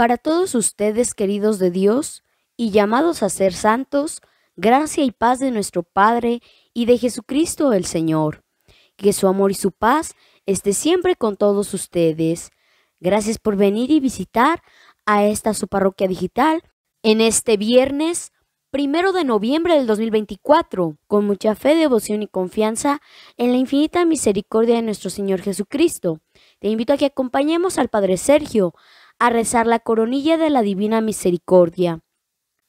Para todos ustedes, queridos de Dios, y llamados a ser santos, gracia y paz de nuestro Padre y de Jesucristo el Señor. Que su amor y su paz esté siempre con todos ustedes. Gracias por venir y visitar a esta su parroquia digital en este viernes primero de noviembre del 2024, con mucha fe, devoción y confianza en la infinita misericordia de nuestro Señor Jesucristo. Te invito a que acompañemos al Padre Sergio a rezar la coronilla de la Divina Misericordia.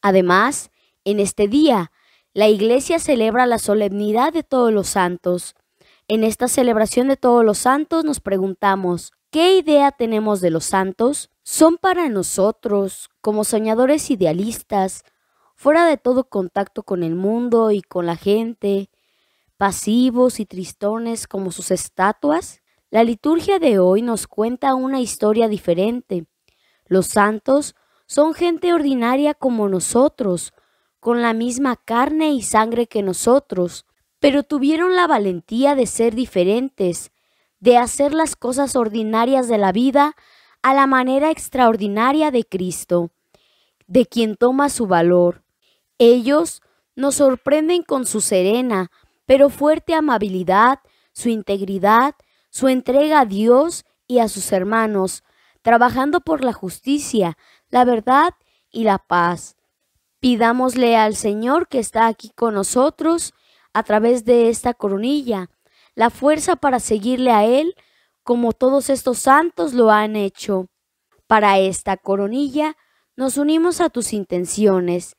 Además, en este día, la Iglesia celebra la solemnidad de todos los santos. En esta celebración de todos los santos nos preguntamos, ¿qué idea tenemos de los santos? ¿Son para nosotros, como soñadores idealistas, fuera de todo contacto con el mundo y con la gente, pasivos y tristones como sus estatuas? La liturgia de hoy nos cuenta una historia diferente. Los santos son gente ordinaria como nosotros, con la misma carne y sangre que nosotros, pero tuvieron la valentía de ser diferentes, de hacer las cosas ordinarias de la vida a la manera extraordinaria de Cristo, de quien toma su valor. Ellos nos sorprenden con su serena, pero fuerte amabilidad, su integridad, su entrega a Dios y a sus hermanos, trabajando por la justicia, la verdad y la paz. Pidámosle al Señor que está aquí con nosotros a través de esta coronilla, la fuerza para seguirle a Él como todos estos santos lo han hecho. Para esta coronilla nos unimos a tus intenciones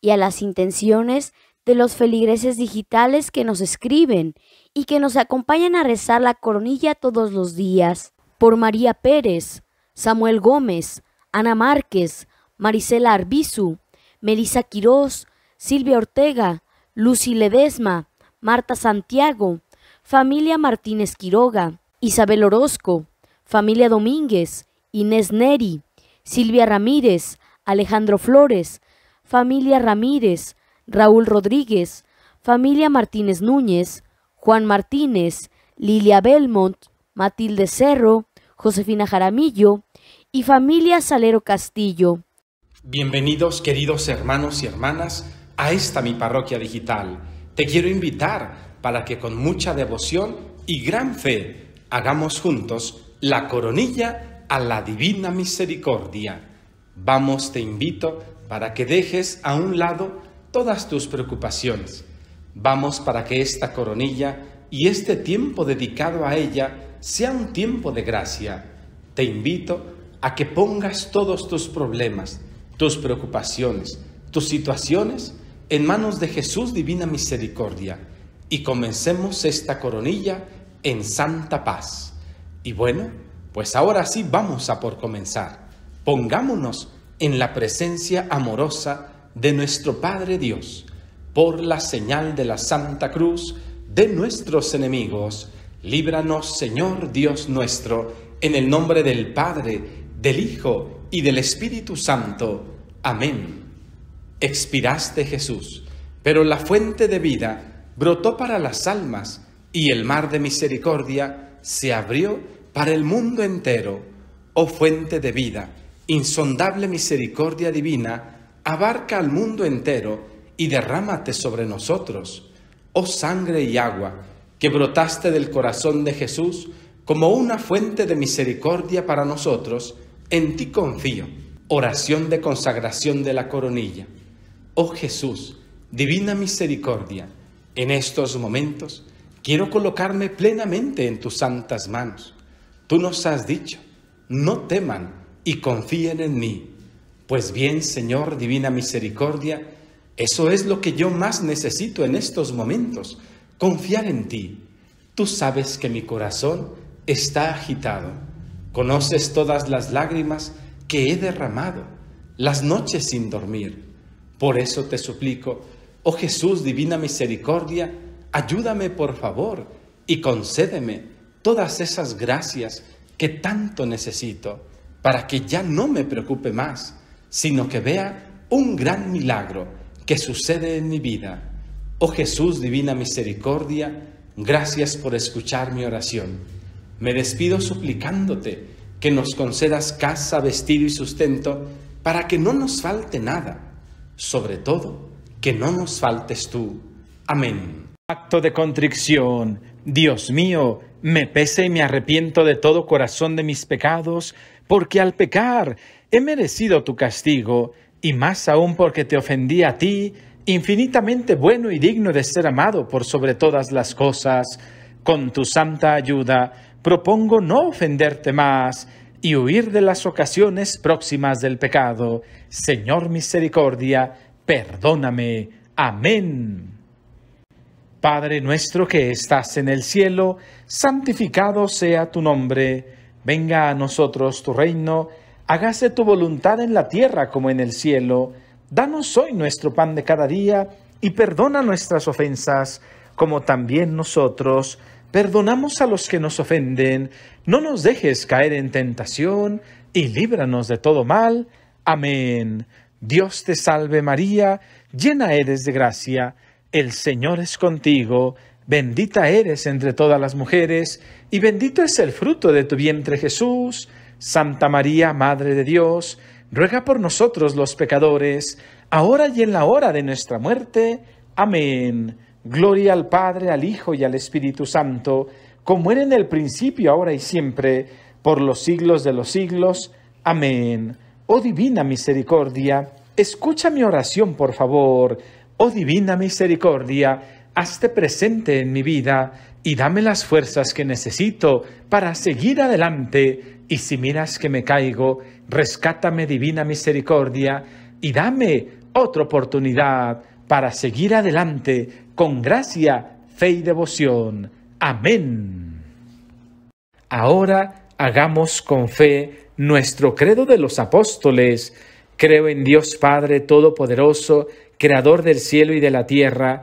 y a las intenciones de los feligreses digitales que nos escriben y que nos acompañan a rezar la coronilla todos los días. Por María Pérez, Samuel Gómez, Ana Márquez, Marisela Arbizu, Melisa Quirós, Silvia Ortega, Lucy Ledesma, Marta Santiago, familia Martínez Quiroga, Isabel Orozco, familia Domínguez, Inés Neri, Silvia Ramírez, Alejandro Flores, familia Ramírez, Raúl Rodríguez, familia Martínez Núñez, Juan Martínez, Lilia Belmont, Matilde Cerro, Josefina Jaramillo y familia Salero Castillo. Bienvenidos queridos hermanos y hermanas a esta mi parroquia digital. Te quiero invitar para que con mucha devoción y gran fe hagamos juntos la coronilla a la divina misericordia. Vamos, te invito para que dejes a un lado todas tus preocupaciones. Vamos para que esta coronilla y este tiempo dedicado a ella sea un tiempo de gracia. Te invito a que pongas todos tus problemas, tus preocupaciones, tus situaciones en manos de Jesús Divina Misericordia y comencemos esta coronilla en santa paz. Y bueno, pues ahora sí vamos a por comenzar. Pongámonos en la presencia amorosa de nuestro Padre Dios, por la señal de la Santa Cruz de nuestros enemigos. Líbranos, Señor Dios nuestro, en el nombre del Padre, del Hijo y del Espíritu Santo. Amén. Expiraste Jesús, pero la fuente de vida brotó para las almas y el mar de misericordia se abrió para el mundo entero. Oh fuente de vida, insondable misericordia divina, abarca al mundo entero y derrámate sobre nosotros. Oh sangre y agua, que brotaste del corazón de Jesús como una fuente de misericordia para nosotros, en ti confío. Oración de consagración de la coronilla. Oh Jesús, divina misericordia, en estos momentos quiero colocarme plenamente en tus santas manos. Tú nos has dicho, no teman y confíen en mí. Pues bien, Señor, divina misericordia, eso es lo que yo más necesito en estos momentos, confiar en ti. Tú sabes que mi corazón está agitado. Conoces todas las lágrimas que he derramado, las noches sin dormir. Por eso te suplico, oh Jesús, divina misericordia, ayúdame por favor y concédeme todas esas gracias que tanto necesito para que ya no me preocupe más, sino que vea un gran milagro que sucede en mi vida. Oh Jesús, divina misericordia, gracias por escuchar mi oración. Me despido suplicándote que nos concedas casa, vestido y sustento, para que no nos falte nada, sobre todo que no nos faltes tú. Amén. Acto de contrición. Dios mío, me pese y me arrepiento de todo corazón de mis pecados, porque al pecar he merecido tu castigo, y más aún porque te ofendí a ti, infinitamente bueno y digno de ser amado por sobre todas las cosas. Con tu santa ayuda, propongo no ofenderte más y huir de las ocasiones próximas del pecado. Señor misericordia, perdóname. Amén. Padre nuestro que estás en el cielo, santificado sea tu nombre. Venga a nosotros tu reino, hágase tu voluntad en la tierra como en el cielo. Danos hoy nuestro pan de cada día y perdona nuestras ofensas, como también nosotros Perdonamos a los que nos ofenden, no nos dejes caer en tentación, y líbranos de todo mal. Amén. Dios te salve María, llena eres de gracia, el Señor es contigo, bendita eres entre todas las mujeres, y bendito es el fruto de tu vientre Jesús. Santa María, Madre de Dios, ruega por nosotros los pecadores, ahora y en la hora de nuestra muerte. Amén. Gloria al Padre, al Hijo y al Espíritu Santo, como era en el principio, ahora y siempre, por los siglos de los siglos. Amén. Oh divina misericordia, escucha mi oración, por favor. Oh divina misericordia, hazte presente en mi vida y dame las fuerzas que necesito para seguir adelante. Y si miras que me caigo, rescátame, divina misericordia, y dame otra oportunidad para seguir adelante con gracia, fe y devoción. Amén. Ahora hagamos con fe nuestro credo de los apóstoles. Creo en Dios Padre Todopoderoso, Creador del cielo y de la tierra.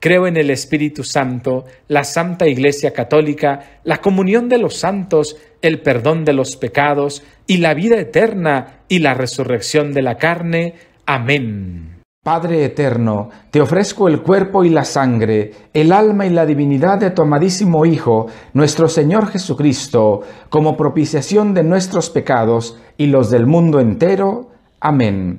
Creo en el Espíritu Santo, la Santa Iglesia Católica, la comunión de los santos, el perdón de los pecados y la vida eterna y la resurrección de la carne. Amén. Padre eterno, te ofrezco el cuerpo y la sangre, el alma y la divinidad de tu amadísimo Hijo, nuestro Señor Jesucristo, como propiciación de nuestros pecados y los del mundo entero. Amén.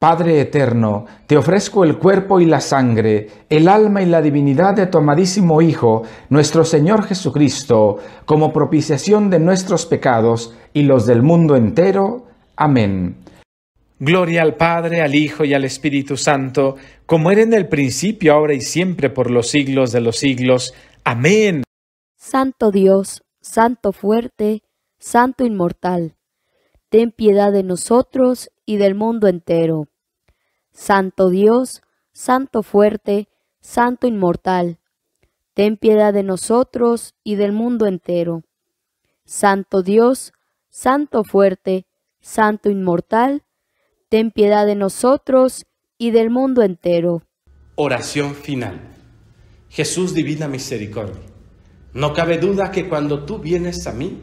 Padre eterno, te ofrezco el cuerpo y la sangre, el alma y la divinidad de tu amadísimo Hijo, nuestro Señor Jesucristo, como propiciación de nuestros pecados y los del mundo entero. Amén. Gloria al Padre, al Hijo y al Espíritu Santo, como era en el principio, ahora y siempre, por los siglos de los siglos. Amén. Santo Dios, Santo fuerte, Santo inmortal, ten piedad de nosotros y del mundo entero. Santo Dios, Santo fuerte, Santo inmortal, ten piedad de nosotros y del mundo entero. Santo Dios, Santo fuerte, Santo inmortal, ten piedad de nosotros y del mundo entero. Oración final. Jesús Divina Misericordia, no cabe duda que cuando tú vienes a mí,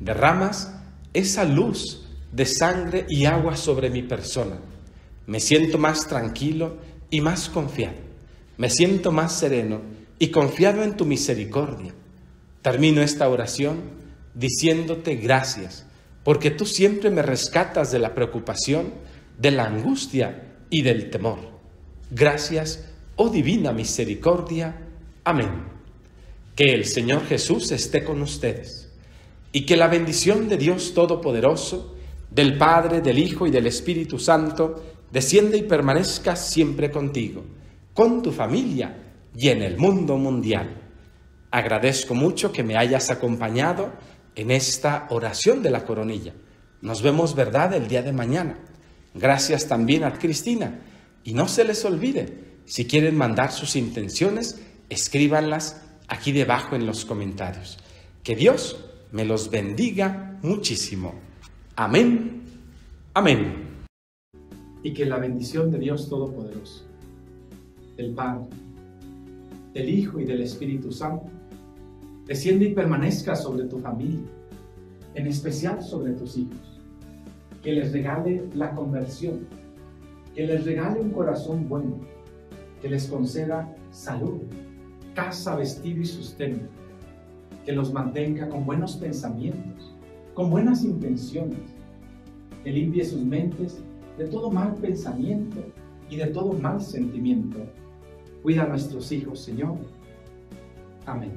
derramas esa luz de sangre y agua sobre mi persona. Me siento más tranquilo y más confiado. Me siento más sereno y confiado en tu misericordia. Termino esta oración diciéndote gracias, porque tú siempre me rescatas de la preocupación de la angustia y del temor. Gracias, oh divina misericordia. Amén. Que el Señor Jesús esté con ustedes y que la bendición de Dios Todopoderoso, del Padre, del Hijo y del Espíritu Santo, descienda y permanezca siempre contigo, con tu familia y en el mundo mundial. Agradezco mucho que me hayas acompañado en esta oración de la coronilla. Nos vemos, ¿verdad?, el día de mañana. Gracias también a Cristina. Y no se les olvide, si quieren mandar sus intenciones, escríbanlas aquí debajo en los comentarios. Que Dios me los bendiga muchísimo. Amén. Amén. Y que la bendición de Dios Todopoderoso, del Padre, del Hijo y del Espíritu Santo, descienda y permanezca sobre tu familia, en especial sobre tus hijos. Que les regale la conversión, que les regale un corazón bueno, que les conceda salud, casa, vestido y sustento, que los mantenga con buenos pensamientos, con buenas intenciones, que limpie sus mentes de todo mal pensamiento y de todo mal sentimiento. Cuida a nuestros hijos, Señor. Amén.